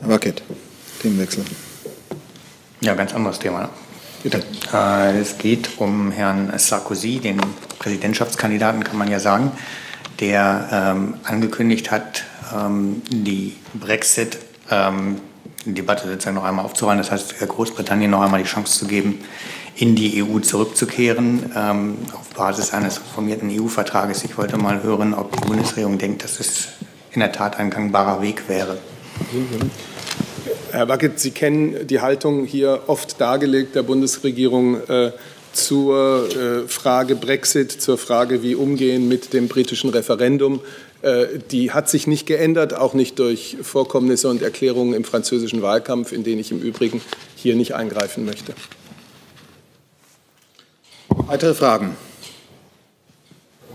Herr Wackett, Themenwechsel. Ja, ganz anderes Thema. Ne? Bitte. Äh, es geht um Herrn Sarkozy, den Präsidentschaftskandidaten, kann man ja sagen, der ähm, angekündigt hat, ähm, die Brexit-Debatte sozusagen noch einmal aufzurollen. Das heißt, Großbritannien noch einmal die Chance zu geben, in die EU zurückzukehren, ähm, auf Basis eines reformierten EU-Vertrages. Ich wollte mal hören, ob die Bundesregierung denkt, dass es in der Tat ein gangbarer Weg wäre. Herr Wackett, Sie kennen die Haltung hier oft dargelegt der Bundesregierung äh, zur äh, Frage Brexit, zur Frage, wie umgehen mit dem britischen Referendum. Äh, die hat sich nicht geändert, auch nicht durch Vorkommnisse und Erklärungen im französischen Wahlkampf, in den ich im Übrigen hier nicht eingreifen möchte. Weitere Fragen?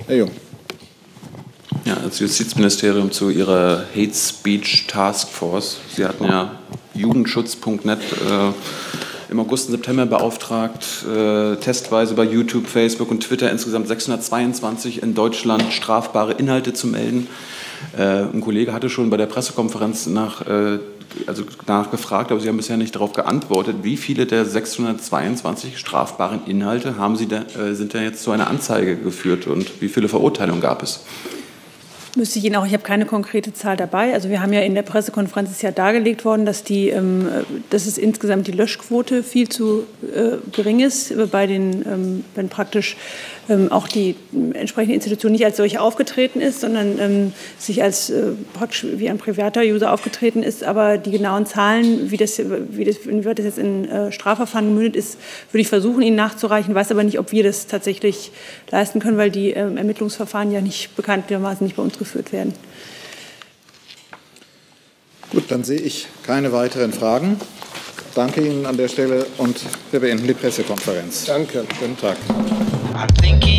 Herr Jung. Ja, als Justizministerium zu Ihrer Hate Speech Task Force. Sie hatten ja jugendschutz.net äh, im August und September beauftragt, äh, testweise bei YouTube, Facebook und Twitter insgesamt 622 in Deutschland strafbare Inhalte zu melden. Äh, ein Kollege hatte schon bei der Pressekonferenz nach, äh, also nachgefragt, aber Sie haben bisher nicht darauf geantwortet. Wie viele der 622 strafbaren Inhalte haben Sie da, äh, sind da jetzt zu einer Anzeige geführt und wie viele Verurteilungen gab es? Müsste ich Ihnen auch, ich habe keine konkrete Zahl dabei. Also wir haben ja in der Pressekonferenz ist ja dargelegt worden, dass, die, ähm, dass es insgesamt die Löschquote viel zu äh, gering ist, bei den, ähm, wenn praktisch ähm, auch die entsprechende Institution nicht als solche aufgetreten ist, sondern ähm, sich als äh, praktisch wie ein privater User aufgetreten ist. Aber die genauen Zahlen, wie das, wie das, wie das jetzt in äh, Strafverfahren gemündet ist, würde ich versuchen, Ihnen nachzureichen. Weiß aber nicht, ob wir das tatsächlich leisten können, weil die ähm, Ermittlungsverfahren ja nicht bekanntermaßen nicht bei uns geführt werden. Gut, dann sehe ich keine weiteren Fragen. Danke Ihnen an der Stelle und wir beenden die Pressekonferenz. Danke. Guten Tag. I'm thinking